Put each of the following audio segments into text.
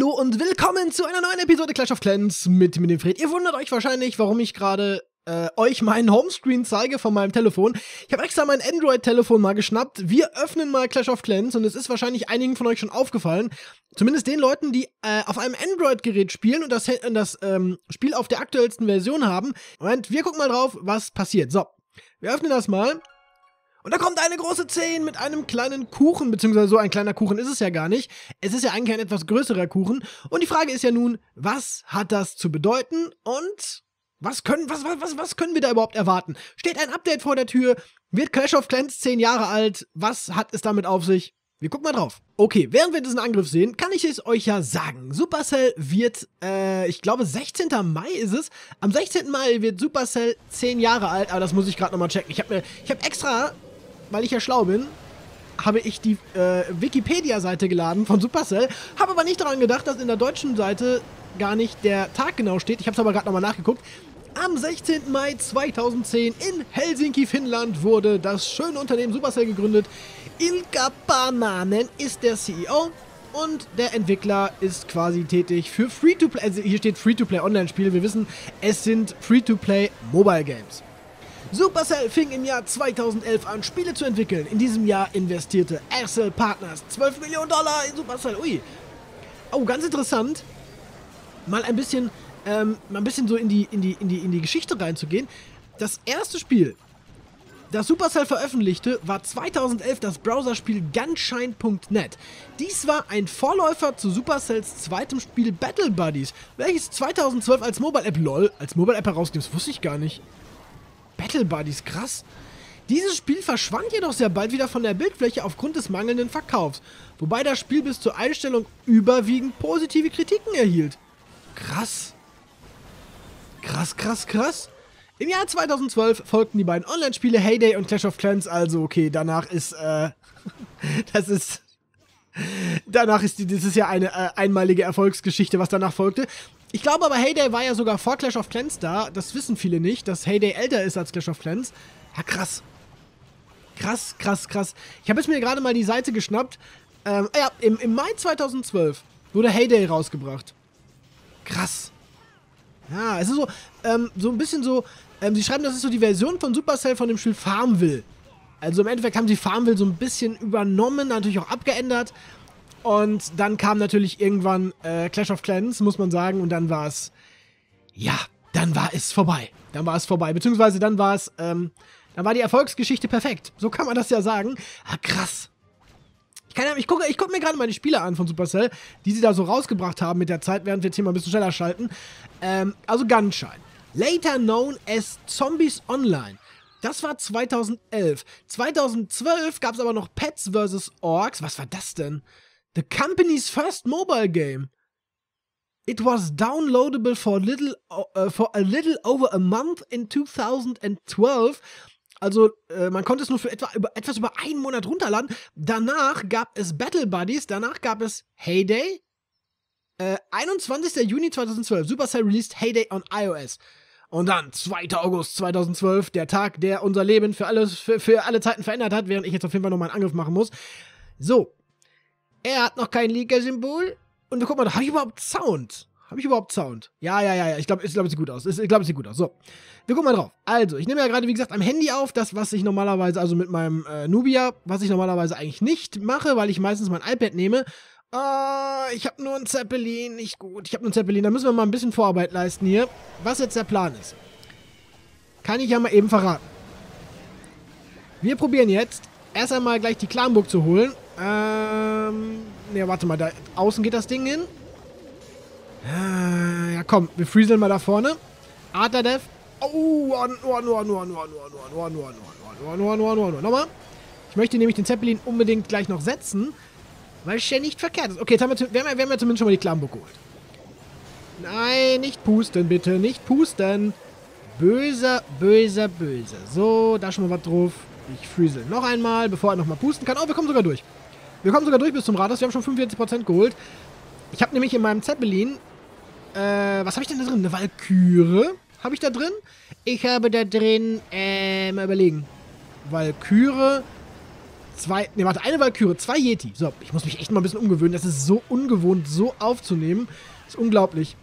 Hallo und willkommen zu einer neuen Episode Clash of Clans mit mir, dem Fred. Ihr wundert euch wahrscheinlich, warum ich gerade äh, euch meinen Homescreen zeige von meinem Telefon. Ich habe extra mein Android-Telefon mal geschnappt. Wir öffnen mal Clash of Clans und es ist wahrscheinlich einigen von euch schon aufgefallen. Zumindest den Leuten, die äh, auf einem Android-Gerät spielen und das, das ähm, Spiel auf der aktuellsten Version haben. Moment, wir gucken mal drauf, was passiert. So, wir öffnen das mal. Und da kommt eine große 10 mit einem kleinen Kuchen, beziehungsweise so ein kleiner Kuchen ist es ja gar nicht. Es ist ja eigentlich ein etwas größerer Kuchen. Und die Frage ist ja nun, was hat das zu bedeuten und was können, was, was, was können wir da überhaupt erwarten? Steht ein Update vor der Tür? Wird Clash of Clans 10 Jahre alt? Was hat es damit auf sich? Wir gucken mal drauf. Okay, während wir diesen Angriff sehen, kann ich es euch ja sagen. Supercell wird, äh, ich glaube 16. Mai ist es. Am 16. Mai wird Supercell 10 Jahre alt, aber das muss ich gerade nochmal checken. Ich habe mir, ich habe extra weil ich ja schlau bin, habe ich die äh, Wikipedia-Seite geladen von Supercell, habe aber nicht daran gedacht, dass in der deutschen Seite gar nicht der Tag genau steht. Ich habe es aber gerade nochmal nachgeguckt. Am 16. Mai 2010 in Helsinki, Finnland, wurde das schöne Unternehmen Supercell gegründet. Ilka Pananen ist der CEO und der Entwickler ist quasi tätig für Free-to-Play. Also hier steht Free-to-Play Online-Spiele. Wir wissen, es sind Free-to-Play Mobile Games. Supercell fing im Jahr 2011 an, Spiele zu entwickeln. In diesem Jahr investierte Ercel Partners 12 Millionen Dollar in Supercell. Ui. Oh, ganz interessant. Mal ein bisschen, ähm, mal ein bisschen so in die, in, die, in, die, in die Geschichte reinzugehen. Das erste Spiel, das Supercell veröffentlichte, war 2011 das Browserspiel Gunshine.net. Dies war ein Vorläufer zu Supercells zweitem Spiel Battle Buddies, welches 2012 als Mobile App LOL als Mobile App herausging. Das wusste ich gar nicht. Battle Buddies, krass. Dieses Spiel verschwand jedoch sehr bald wieder von der Bildfläche aufgrund des mangelnden Verkaufs, wobei das Spiel bis zur Einstellung überwiegend positive Kritiken erhielt. Krass. Krass, krass, krass. Im Jahr 2012 folgten die beiden Online-Spiele Heyday und Clash of Clans, also okay, danach ist, äh, das ist, danach ist, die, das ist ja eine äh, einmalige Erfolgsgeschichte, was danach folgte. Ich glaube aber, Heyday war ja sogar vor Clash of Clans da. Das wissen viele nicht, dass Heyday älter ist als Clash of Clans. Ja, krass. Krass, krass, krass. Ich habe jetzt mir gerade mal die Seite geschnappt. Ähm, ja, im, im Mai 2012 wurde Heyday rausgebracht. Krass. Ja, es ist so, ähm, so ein bisschen so, ähm, sie schreiben, das ist so die Version von Supercell von dem Spiel Farmville. Also im Endeffekt haben sie Farmville so ein bisschen übernommen, natürlich auch abgeändert. Und dann kam natürlich irgendwann äh, Clash of Clans, muss man sagen, und dann war es, ja, dann war es vorbei. Dann war es vorbei. Beziehungsweise dann war es, ähm, dann war die Erfolgsgeschichte perfekt. So kann man das ja sagen. Ah, krass. Ich, kann ich gucke ich guck mir gerade die Spiele an von Supercell, die sie da so rausgebracht haben mit der Zeit, während wir jetzt hier mal ein bisschen schneller schalten. Ähm, also Gunshine. Later known as Zombies Online. Das war 2011. 2012 gab es aber noch Pets vs. Orks. Was war das denn? the company's first mobile game. It was downloadable for a little, uh, for a little over a month in 2012. Also äh, man konnte es nur für etwa über, etwas über einen Monat runterladen. Danach gab es Battle Buddies, danach gab es Heyday. Äh, 21. Juni 2012, Supercell released Heyday on iOS. Und dann 2. August 2012, der Tag, der unser Leben für, alles, für, für alle Zeiten verändert hat, während ich jetzt auf jeden Fall nochmal einen Angriff machen muss. So, er hat noch kein Liga-Symbol. Und guck mal, da habe ich überhaupt Sound. Habe ich überhaupt Sound? Ja, ja, ja, ja. Ich glaube, glaub, es sieht gut aus. Ich glaube, es sieht gut aus. So. Wir gucken mal drauf. Also, ich nehme ja gerade, wie gesagt, am Handy auf. Das, was ich normalerweise, also mit meinem äh, Nubia, was ich normalerweise eigentlich nicht mache, weil ich meistens mein iPad nehme. Ah, ich habe nur einen Zeppelin. Nicht gut. Ich habe nur einen Zeppelin. Da müssen wir mal ein bisschen Vorarbeit leisten hier. Was jetzt der Plan ist. Kann ich ja mal eben verraten. Wir probieren jetzt erst einmal gleich die Klanburg zu holen. Ähm, ne, warte mal. Da außen geht das Ding hin. Ja, komm. Wir freezeln mal da vorne. Adler Death. Oh, nochmal. Ich möchte nämlich den Zeppelin unbedingt gleich noch setzen weil es ja nicht verkehrt ist. Okay, jetzt haben wir, wir, haben, wir haben zumindest schon mal die Klamburg geholt. Nein, nicht pusten, bitte. Nicht pusten. Böser, böser, böser. So, da schon mal was drauf. Ich freeze noch einmal, bevor er nochmal pusten kann. Oh, wir kommen sogar durch. Wir kommen sogar durch bis zum Rathaus. Wir haben schon 45% geholt. Ich habe nämlich in meinem Zeppelin, äh, was habe ich denn da drin? Eine Walküre habe ich da drin. Ich habe da drin, äh, mal überlegen. Walküre, zwei, ne, warte, eine Valkyrie, zwei Yeti. So, ich muss mich echt mal ein bisschen umgewöhnen. Das ist so ungewohnt, so aufzunehmen. Das ist unglaublich.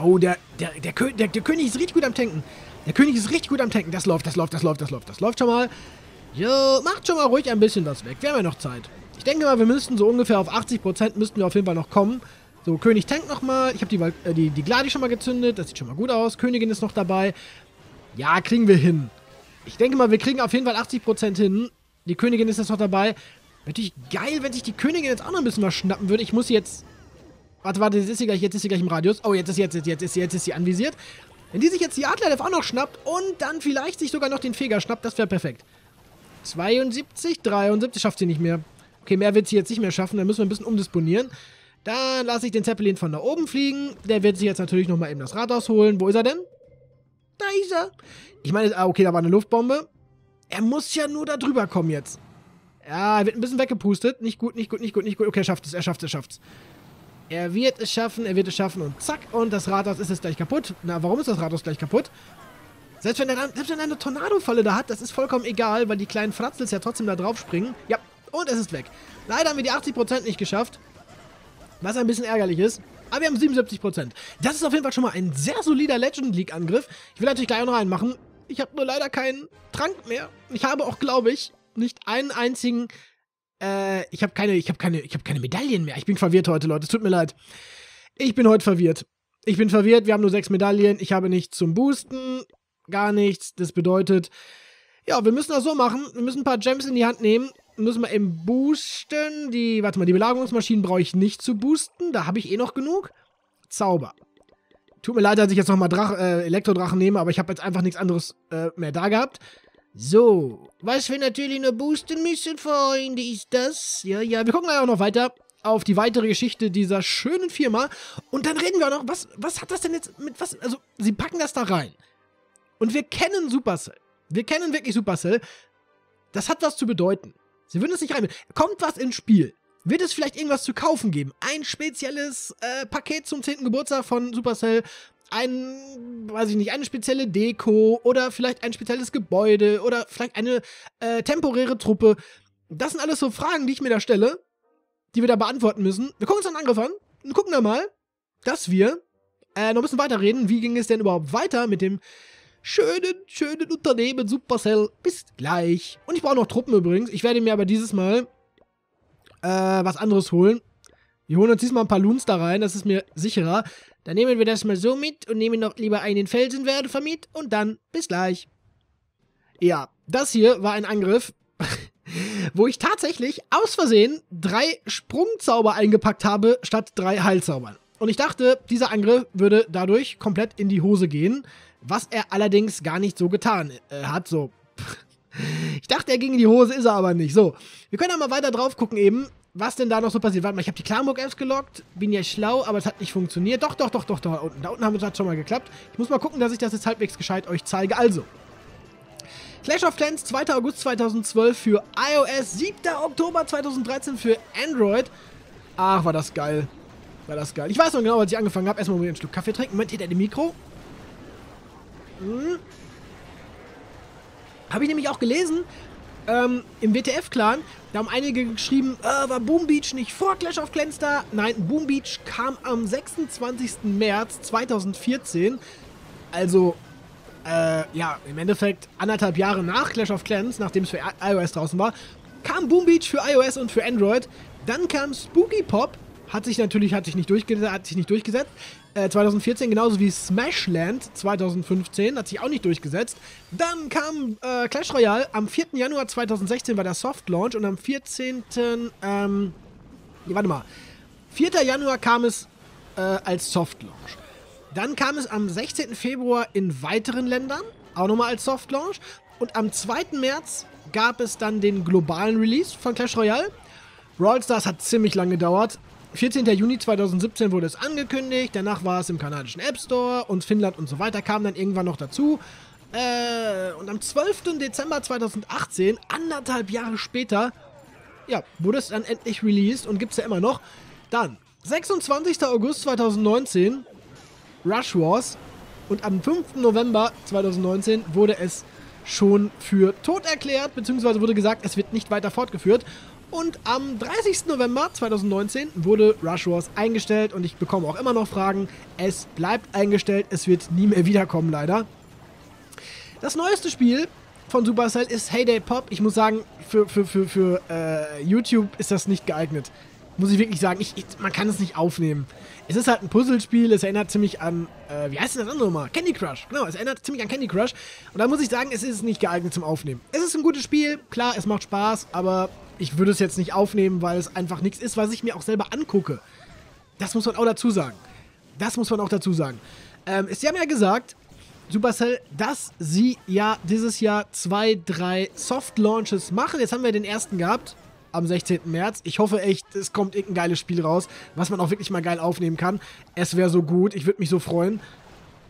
Oh, der, der, der, der, der König ist richtig gut am Tanken. Der König ist richtig gut am Tanken. Das läuft, das läuft, das läuft, das läuft. Das läuft schon mal. Jo, macht schon mal ruhig ein bisschen was weg. Wir haben ja noch Zeit. Ich denke mal, wir müssten so ungefähr auf 80% müssten wir auf jeden Fall noch kommen. So, König tankt nochmal. Ich habe die, äh, die, die Gladi schon mal gezündet. Das sieht schon mal gut aus. Königin ist noch dabei. Ja, kriegen wir hin. Ich denke mal, wir kriegen auf jeden Fall 80% hin. Die Königin ist jetzt noch dabei. Natürlich geil, wenn sich die Königin jetzt auch noch ein bisschen was schnappen würde. Ich muss jetzt... Warte, warte, jetzt ist sie gleich, jetzt ist sie gleich im Radius. Oh, jetzt ist sie, jetzt, jetzt, ist jetzt ist sie anvisiert. Wenn die sich jetzt die Adlerlev auch noch schnappt und dann vielleicht sich sogar noch den Feger schnappt, das wäre perfekt. 72, 73 schafft sie nicht mehr. Okay, mehr wird sie jetzt nicht mehr schaffen, dann müssen wir ein bisschen umdisponieren. Dann lasse ich den Zeppelin von da oben fliegen. Der wird sich jetzt natürlich nochmal eben das Rad ausholen. Wo ist er denn? Da ist er. Ich meine, ah, okay, da war eine Luftbombe. Er muss ja nur da drüber kommen jetzt. Ja, er wird ein bisschen weggepustet. Nicht gut, nicht gut, nicht gut, nicht gut. Okay, er schafft es, er schafft es, er schafft es. Er wird es schaffen, er wird es schaffen und zack. Und das Rathaus ist jetzt gleich kaputt. Na, warum ist das Rathaus gleich kaputt? Selbst wenn er, selbst wenn er eine Tornado-Falle da hat, das ist vollkommen egal, weil die kleinen Fratzels ja trotzdem da drauf springen. Ja, und es ist weg. Leider haben wir die 80% nicht geschafft. Was ein bisschen ärgerlich ist. Aber wir haben 77%. Das ist auf jeden Fall schon mal ein sehr solider Legend League-Angriff. Ich will natürlich gleich auch noch einen machen. Ich habe nur leider keinen Trank mehr. Ich habe auch, glaube ich, nicht einen einzigen. Äh, ich habe keine, ich habe keine, ich habe keine Medaillen mehr. Ich bin verwirrt heute, Leute. Es tut mir leid. Ich bin heute verwirrt. Ich bin verwirrt. Wir haben nur sechs Medaillen. Ich habe nichts zum Boosten. Gar nichts. Das bedeutet, ja, wir müssen das so machen. Wir müssen ein paar Gems in die Hand nehmen müssen wir eben boosten. Die, warte mal, die Belagerungsmaschinen brauche ich nicht zu boosten. Da habe ich eh noch genug. Zauber. Tut mir leid, dass ich jetzt nochmal äh, Elektrodrachen nehme, aber ich habe jetzt einfach nichts anderes äh, mehr da gehabt. So, was wir natürlich noch boosten müssen, Freunde, ist das. Ja, ja, wir gucken gleich auch noch weiter auf die weitere Geschichte dieser schönen Firma. Und dann reden wir noch, was, was hat das denn jetzt mit was? Also, sie packen das da rein. Und wir kennen Supercell. Wir kennen wirklich Supercell. Das hat was zu bedeuten. Sie würden es nicht rein. Kommt was ins Spiel? Wird es vielleicht irgendwas zu kaufen geben? Ein spezielles äh, Paket zum 10. Geburtstag von Supercell? Ein, weiß ich nicht, eine spezielle Deko oder vielleicht ein spezielles Gebäude oder vielleicht eine äh, temporäre Truppe. Das sind alles so Fragen, die ich mir da stelle, die wir da beantworten müssen. Wir gucken uns einen Angriff an und gucken da mal, dass wir äh, noch ein bisschen weiterreden. Wie ging es denn überhaupt weiter mit dem schönen, schönen Unternehmen Supercell. Bis gleich. Und ich brauche noch Truppen übrigens. Ich werde mir aber dieses Mal äh, was anderes holen. Wir holen uns diesmal ein paar Loons da rein, das ist mir sicherer. Dann nehmen wir das mal so mit und nehmen noch lieber einen Felsenwerfer mit und dann bis gleich. Ja, das hier war ein Angriff, wo ich tatsächlich aus Versehen drei Sprungzauber eingepackt habe, statt drei Heilzaubern. Und ich dachte, dieser Angriff würde dadurch komplett in die Hose gehen was er allerdings gar nicht so getan äh, hat. So. Ich dachte, er ging in die Hose, ist er aber nicht. So, wir können mal weiter drauf gucken eben, was denn da noch so passiert. Warte mal, ich habe die Klarburg-Apps gelockt, bin ja schlau, aber es hat nicht funktioniert. Doch, doch, doch, doch, da unten. Da unten haben das schon mal geklappt. Ich muss mal gucken, dass ich das jetzt halbwegs gescheit euch zeige. Also, Clash of Clans, 2. August 2012 für iOS, 7. Oktober 2013 für Android. Ach, war das geil. War das geil. Ich weiß noch genau, als ich angefangen habe. Erstmal mal einen Schluck Kaffee trinken. Moment, hier der Mikro. Hm. Habe ich nämlich auch gelesen, ähm, im WTF-Clan, da haben einige geschrieben, äh, war Boom Beach nicht vor Clash of Clans da? Nein, Boom Beach kam am 26. März 2014. Also, äh, ja, im Endeffekt anderthalb Jahre nach Clash of Clans, nachdem es für iOS draußen war, kam Boom Beach für iOS und für Android. Dann kam Spooky Pop, hat sich natürlich hat sich nicht, durchgesetzt, hat sich nicht durchgesetzt. 2014, äh, genauso wie Smashland 2015, hat sich auch nicht durchgesetzt. Dann kam äh, Clash Royale am 4. Januar 2016 war der Soft Launch und am 14. Ähm, warte mal. 4. Januar kam es äh, als Soft Launch. Dann kam es am 16. Februar in weiteren Ländern, auch nochmal als Soft Launch. Und am 2. März gab es dann den globalen Release von Clash Royale. Brawl Stars hat ziemlich lange gedauert. 14. Juni 2017 wurde es angekündigt, danach war es im kanadischen App Store und Finnland und so weiter kam dann irgendwann noch dazu. Äh, und am 12. Dezember 2018, anderthalb Jahre später, ja, wurde es dann endlich released und gibt es ja immer noch. Dann, 26. August 2019, Rush Wars. Und am 5. November 2019 wurde es schon für tot erklärt, beziehungsweise wurde gesagt, es wird nicht weiter fortgeführt. Und am 30. November 2019 wurde Rush Wars eingestellt und ich bekomme auch immer noch Fragen. Es bleibt eingestellt, es wird nie mehr wiederkommen, leider. Das neueste Spiel von Supercell ist Heyday Pop. Ich muss sagen, für, für, für, für äh, YouTube ist das nicht geeignet. Muss ich wirklich sagen, ich, ich, man kann es nicht aufnehmen. Es ist halt ein Puzzlespiel, es erinnert ziemlich an, äh, wie heißt denn das andere mal? Candy Crush. Genau, es erinnert ziemlich an Candy Crush. Und da muss ich sagen, es ist nicht geeignet zum Aufnehmen. Es ist ein gutes Spiel, klar, es macht Spaß, aber ich würde es jetzt nicht aufnehmen, weil es einfach nichts ist, was ich mir auch selber angucke. Das muss man auch dazu sagen. Das muss man auch dazu sagen. Ähm, sie haben ja gesagt, Supercell, dass sie ja dieses Jahr zwei, drei Soft-Launches machen. Jetzt haben wir den ersten gehabt am 16. März. Ich hoffe echt, es kommt irgendein geiles Spiel raus, was man auch wirklich mal geil aufnehmen kann. Es wäre so gut. Ich würde mich so freuen,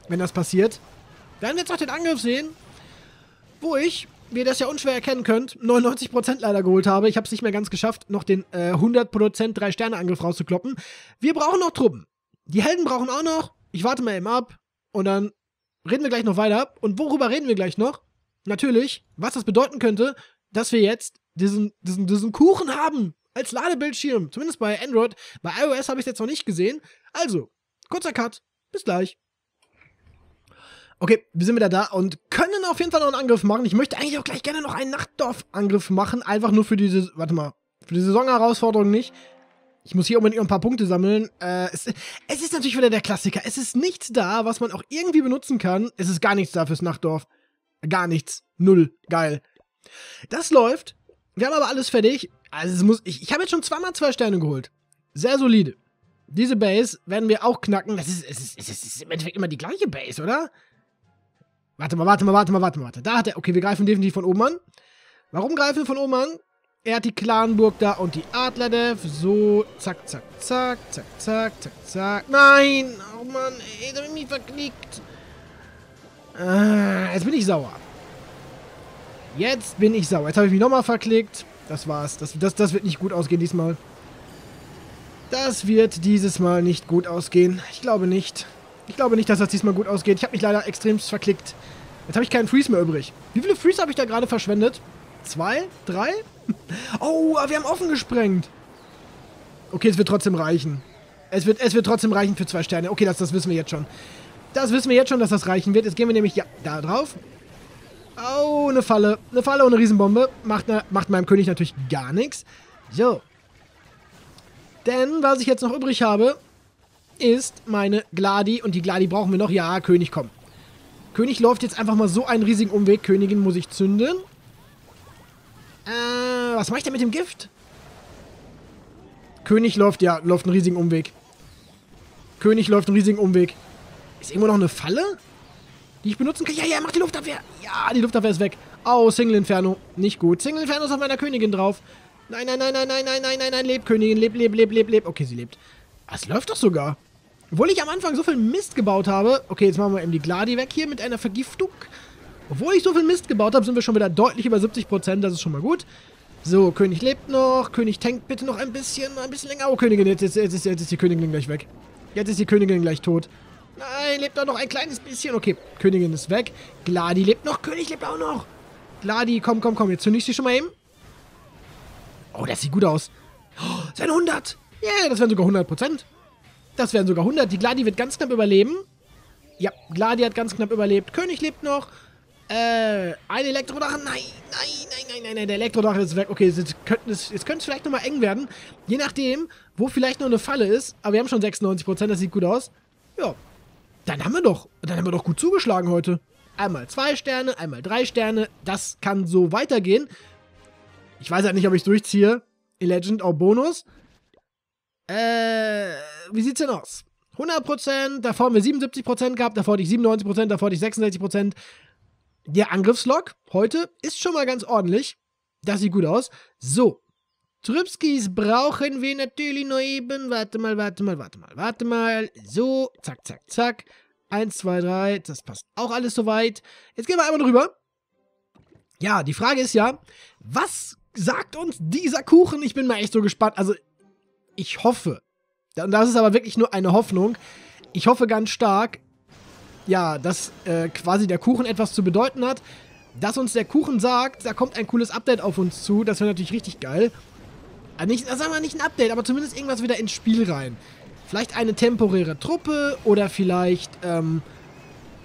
wenn das passiert. Werden wir jetzt noch den Angriff sehen, wo ich, wie ihr das ja unschwer erkennen könnt, 99% leider geholt habe. Ich habe es nicht mehr ganz geschafft, noch den äh, 100% 3-Sterne-Angriff rauszukloppen. Wir brauchen noch Truppen. Die Helden brauchen auch noch. Ich warte mal eben ab und dann reden wir gleich noch weiter. Und worüber reden wir gleich noch? Natürlich, was das bedeuten könnte, dass wir jetzt diesen, diesen, diesen Kuchen haben als Ladebildschirm. Zumindest bei Android. Bei iOS habe ich es jetzt noch nicht gesehen. Also, kurzer Cut. Bis gleich. Okay, wir sind wieder da und können auf jeden Fall noch einen Angriff machen. Ich möchte eigentlich auch gleich gerne noch einen Nachtdorf-Angriff machen. Einfach nur für diese, warte mal, für die Saisonherausforderung nicht. Ich muss hier unbedingt ein paar Punkte sammeln. Äh, es, es, ist natürlich wieder der Klassiker. Es ist nichts da, was man auch irgendwie benutzen kann. Es ist gar nichts da fürs Nachtdorf. Gar nichts. Null. Geil. Das läuft. Wir haben aber alles fertig. Also es muss, ich, ich habe jetzt schon zweimal zwei Sterne geholt. Sehr solide. Diese Base werden wir auch knacken. Das ist, es ist, es ist im Endeffekt immer die gleiche Base, oder? Warte mal, warte mal, warte mal, warte mal, warte. Da hat er. Okay, wir greifen definitiv von oben an. Warum greifen wir von oben an? Er hat die Clanburg da und die Adlerdev. So, zack, zack, zack, zack, zack, zack, zack. Nein! Oh Mann, ey, da bin ich mich verklickt. Ah, jetzt bin ich sauer. Jetzt bin ich sauer. Jetzt habe ich mich nochmal verklickt. Das war's. Das, das, das wird nicht gut ausgehen diesmal. Das wird dieses Mal nicht gut ausgehen. Ich glaube nicht. Ich glaube nicht, dass das diesmal gut ausgeht. Ich habe mich leider extrem verklickt. Jetzt habe ich keinen Freeze mehr übrig. Wie viele Freeze habe ich da gerade verschwendet? Zwei? Drei? Oh, wir haben offen gesprengt. Okay, es wird trotzdem reichen. Es wird, es wird trotzdem reichen für zwei Sterne. Okay, das, das wissen wir jetzt schon. Das wissen wir jetzt schon, dass das reichen wird. Jetzt gehen wir nämlich ja, da drauf. Oh, eine Falle. Eine Falle und eine Riesenbombe. Macht, ne, macht meinem König natürlich gar nichts. So. Denn, was ich jetzt noch übrig habe, ist meine Gladi. Und die Gladi brauchen wir noch. Ja, König, komm. König läuft jetzt einfach mal so einen riesigen Umweg. Königin muss ich zünden. Äh, was mache ich denn mit dem Gift? König läuft, ja, läuft einen riesigen Umweg. König läuft einen riesigen Umweg. Ist irgendwo noch eine Falle? die ich benutzen kann. Ja, ja, mach die Luftabwehr. Ja, die Luftabwehr ist weg. Oh, Single Inferno. Nicht gut. Single Inferno ist auf meiner Königin drauf. Nein, nein, nein, nein, nein, nein, nein, nein, nein, leb, Königin. Leb, leb, leb, leb, leb. Okay, sie lebt. Es läuft doch sogar. Obwohl ich am Anfang so viel Mist gebaut habe. Okay, jetzt machen wir eben die Gladi weg hier mit einer Vergiftung. Obwohl ich so viel Mist gebaut habe, sind wir schon wieder deutlich über 70%. Das ist schon mal gut. So, König lebt noch. König tankt bitte noch ein bisschen, ein bisschen länger. Oh, Königin, jetzt, jetzt, jetzt, jetzt ist die Königin gleich weg. Jetzt ist die Königin gleich tot. Nein, lebt doch noch ein kleines bisschen. Okay, Königin ist weg. Gladi lebt noch. König lebt auch noch. Gladi, komm, komm, komm. Jetzt zünde ich sie schon mal eben. Oh, das sieht gut aus. Oh, wären 100. Ja, yeah, das wären sogar 100 Prozent. Das wären sogar 100. Die Gladi wird ganz knapp überleben. Ja, Gladi hat ganz knapp überlebt. König lebt noch. Äh, ein Elektrodrache. Nein, nein, nein, nein, nein, nein. Der Elektrodrache ist weg. Okay, jetzt könnte es, vielleicht nochmal eng werden. Je nachdem, wo vielleicht noch eine Falle ist. Aber wir haben schon 96 Prozent. Das sieht gut aus. Ja, dann haben wir doch, dann haben wir doch gut zugeschlagen heute. Einmal zwei Sterne, einmal drei Sterne. Das kann so weitergehen. Ich weiß halt nicht, ob ich es durchziehe. In Legend auch Bonus. Äh, wie sieht's denn aus? 100%, davor haben wir 77% gehabt, davor hatte ich 97%, davor hatte ich 66%. Der Angriffslog heute ist schon mal ganz ordentlich. Das sieht gut aus. So, Trübskis brauchen wir natürlich noch eben. Warte mal, warte mal, warte mal, warte mal. So, zack, zack, zack. Eins, zwei, drei. Das passt auch alles soweit. Jetzt gehen wir einmal drüber. Ja, die Frage ist ja, was sagt uns dieser Kuchen? Ich bin mal echt so gespannt. Also, ich hoffe, und das ist aber wirklich nur eine Hoffnung, ich hoffe ganz stark, ja, dass äh, quasi der Kuchen etwas zu bedeuten hat, dass uns der Kuchen sagt, da kommt ein cooles Update auf uns zu. Das wäre natürlich richtig geil. Also nicht, sagen wir nicht ein Update, aber zumindest irgendwas wieder ins Spiel rein. Vielleicht eine temporäre Truppe oder vielleicht, ähm,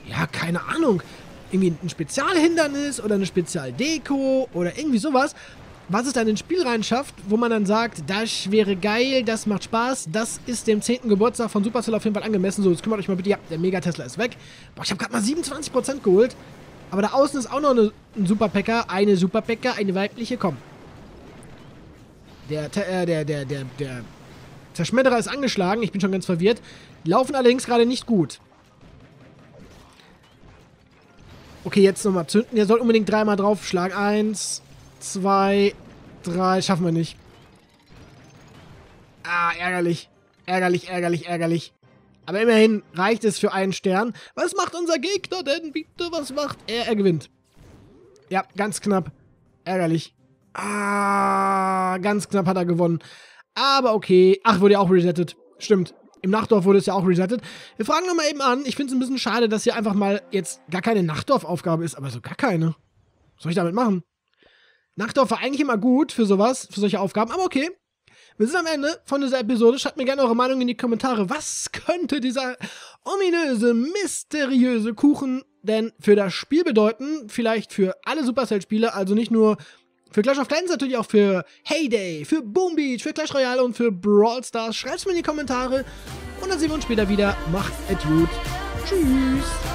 ja, keine Ahnung, irgendwie ein Spezialhindernis oder eine Spezialdeko oder irgendwie sowas, was es dann ins Spiel reinschafft, wo man dann sagt, das wäre geil, das macht Spaß, das ist dem 10. Geburtstag von Supercell auf jeden Fall angemessen. So, jetzt kümmert euch mal bitte, ja, der Mega-Tesla ist weg. Boah, ich habe gerade mal 27% geholt. Aber da außen ist auch noch eine, ein Superpacker, eine Superpacker, eine weibliche, komm. Der, äh, der, der, der, der Zerschmetterer ist angeschlagen, ich bin schon ganz verwirrt. Laufen allerdings gerade nicht gut. Okay, jetzt nochmal zünden. Der soll unbedingt dreimal draufschlagen. Eins, zwei, drei. Schaffen wir nicht. Ah, ärgerlich. Ärgerlich, ärgerlich, ärgerlich. Aber immerhin reicht es für einen Stern. Was macht unser Gegner denn? Bitte, was macht er? Er gewinnt. Ja, ganz knapp. Ärgerlich. Ah, ganz knapp hat er gewonnen. Aber okay. Ach, wurde ja auch resettet. Stimmt. Im Nachtdorf wurde es ja auch resettet. Wir fragen nochmal eben an. Ich finde es ein bisschen schade, dass hier einfach mal jetzt gar keine Nachtdorf-Aufgabe ist, aber so gar keine. Was soll ich damit machen? Nachtdorf war eigentlich immer gut für sowas, für solche Aufgaben, aber okay. Wir sind am Ende von dieser Episode. Schreibt mir gerne eure Meinung in die Kommentare. Was könnte dieser ominöse, mysteriöse Kuchen denn für das Spiel bedeuten? Vielleicht für alle Supercell-Spiele, also nicht nur für Clash of Clans natürlich auch für Heyday, für Boom Beach, für Clash Royale und für Brawl Stars. Schreibt es mir in die Kommentare und dann sehen wir uns später wieder. Macht's es gut. Tschüss.